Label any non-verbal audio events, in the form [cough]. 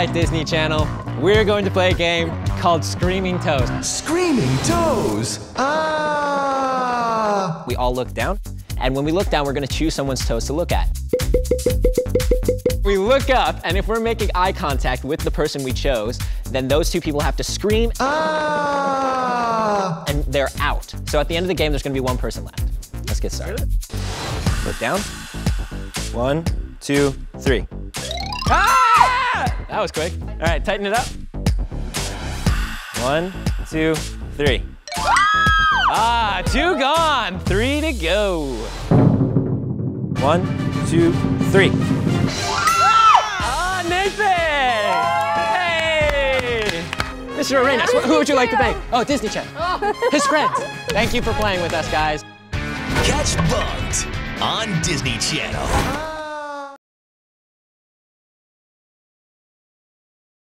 Right, Disney Channel, we're going to play a game called Screaming Toes. Screaming toes. Ah. We all look down, and when we look down, we're gonna choose someone's toes to look at. We look up, and if we're making eye contact with the person we chose, then those two people have to scream, Ah. and they're out. So at the end of the game, there's gonna be one person left. Let's get started. Look down. One, two, three. Ah! That was quick. All right, tighten it up. One, two, three. Ah, two gone. Three to go. One, two, three. Ah, Nathan! Hey! Mr. Arenas, wh- who would you like to thank? Oh, Disney Channel. [laughs] His friends. Thank you for playing with us, guys. Catch Bunk'd on Disney Channel.